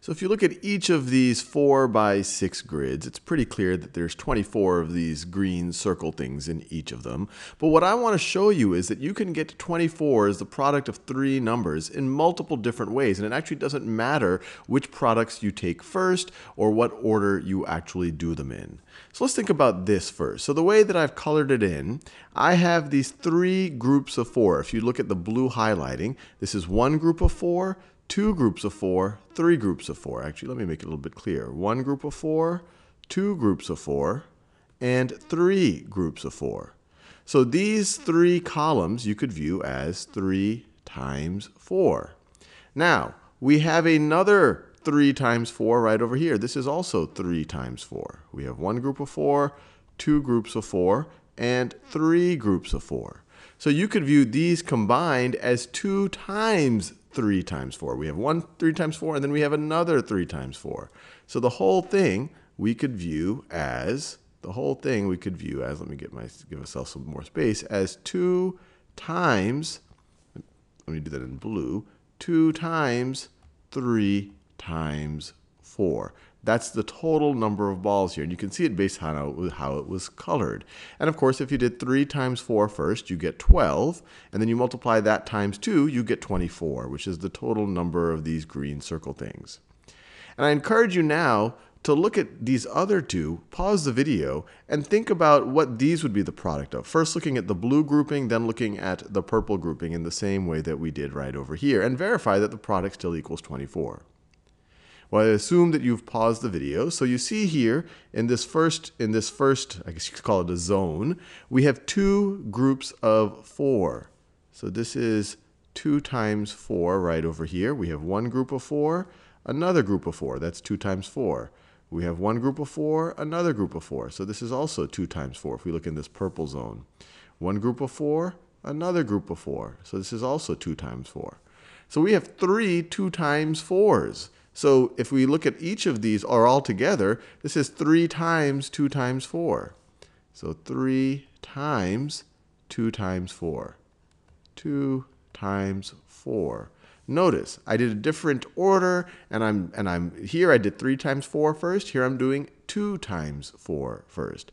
So if you look at each of these 4 by 6 grids, it's pretty clear that there's 24 of these green circle things in each of them. But what I want to show you is that you can get to 24 as the product of three numbers in multiple different ways. And it actually doesn't matter which products you take first or what order you actually do them in. So let's think about this first. So the way that I've colored it in, I have these three groups of four. If you look at the blue highlighting, this is one group of four, two groups of four, three groups of four. Actually, let me make it a little bit clearer. One group of four, two groups of four, and three groups of four. So these three columns you could view as 3 times 4. Now, we have another 3 times 4 right over here. This is also 3 times 4. We have one group of 4, two groups of 4, and three groups of 4. So you could view these combined as 2 times 3 times 4. We have one 3 times 4, and then we have another 3 times 4. So the whole thing we could view as, the whole thing we could view as, let me get my, give myself some more space, as 2 times, let me do that in blue, 2 times 3 times 4. That's the total number of balls here. And you can see it based on how it, was, how it was colored. And of course, if you did 3 times 4 first, you get 12. And then you multiply that times 2, you get 24, which is the total number of these green circle things. And I encourage you now to look at these other two, pause the video, and think about what these would be the product of. First looking at the blue grouping, then looking at the purple grouping in the same way that we did right over here, and verify that the product still equals 24. Well, I assume that you've paused the video. So you see here in this first, in this first, I guess you could call it a zone, we have two groups of four. So this is two times four right over here. We have one group of four, another group of four. That's two times four. We have one group of four, another group of four. So this is also two times four if we look in this purple zone. One group of four, another group of four. So this is also two times four. So we have three two times fours. So if we look at each of these or all together, this is 3 times 2 times 4. So 3 times 2 times 4. 2 times 4. Notice I did a different order and I'm and I'm here I did 3 times 4 first. Here I'm doing 2 times 4 first.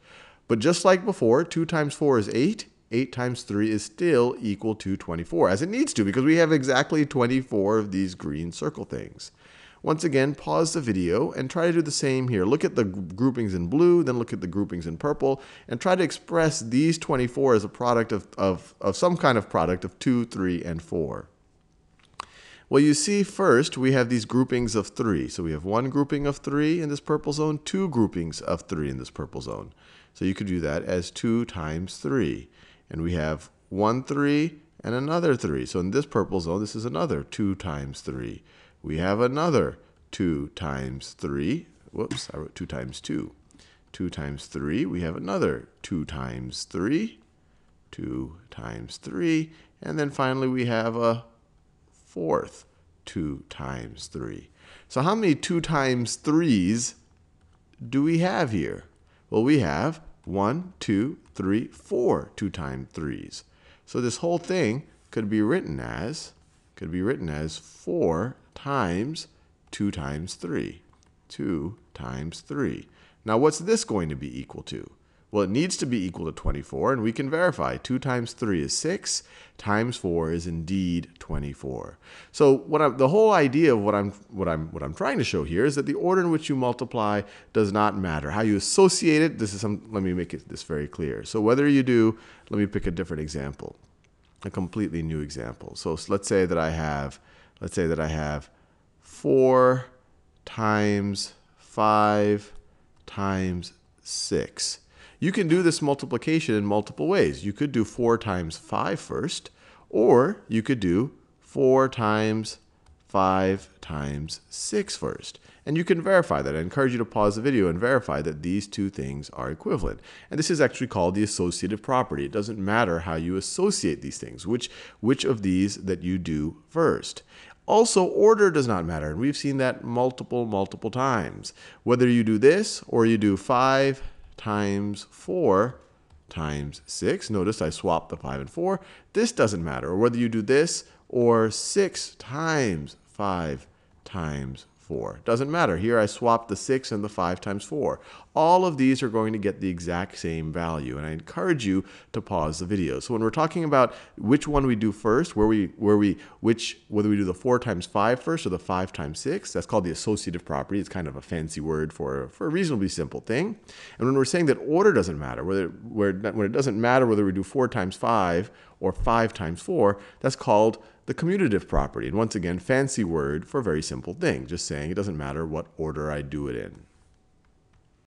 But just like before, 2 times 4 is 8. 8 times 3 is still equal to 24, as it needs to, because we have exactly 24 of these green circle things. Once again, pause the video and try to do the same here. Look at the groupings in blue, then look at the groupings in purple, and try to express these 24 as a product of, of, of some kind of product of 2, 3, and 4. Well, you see first we have these groupings of 3. So we have one grouping of 3 in this purple zone, two groupings of 3 in this purple zone. So you could do that as 2 times 3. And we have one 3 and another 3. So in this purple zone, this is another 2 times 3 we have another 2 times 3. Whoops, I wrote 2 times 2. 2 times 3, we have another 2 times 3. 2 times 3. And then finally we have a fourth 2 times 3. So how many 2 times 3's do we have here? Well, we have 1, 2, 3, 4 2 times 3's. So this whole thing could be written as could be written as 4 times 2 times 3. 2 times 3. Now what's this going to be equal to? Well, it needs to be equal to 24, and we can verify. 2 times 3 is 6, times 4 is indeed 24. So what I'm, the whole idea of what I'm, what, I'm, what I'm trying to show here is that the order in which you multiply does not matter. How you associate it, this is some, let me make it, this very clear. So whether you do, let me pick a different example, a completely new example. So let's say that I have let's say that I have 4 times 5 times 6. You can do this multiplication in multiple ways. You could do 4 times 5 first, or you could do 4 times 5 times 6 first. And you can verify that. I encourage you to pause the video and verify that these two things are equivalent. And this is actually called the associative property. It doesn't matter how you associate these things, which, which of these that you do first. Also, order does not matter, and we've seen that multiple, multiple times. Whether you do this or you do 5 times 4 times 6, notice I swapped the 5 and 4, this doesn't matter. Or whether you do this or 6 times 5 times 4. Doesn't matter. Here I swapped the 6 and the 5 times 4. All of these are going to get the exact same value, and I encourage you to pause the video. So when we're talking about which one we do first, where we, where we, which, whether we do the 4 times 5 first or the 5 times 6, that's called the associative property. It's kind of a fancy word for, for a reasonably simple thing. And when we're saying that order doesn't matter, whether, where, when it doesn't matter whether we do 4 times 5 or 5 times 4, that's called the commutative property. And once again, fancy word for a very simple thing, just saying it doesn't matter what order I do it in.